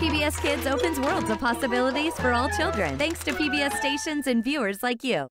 PBS Kids opens worlds of possibilities for all children, thanks to PBS stations and viewers like you.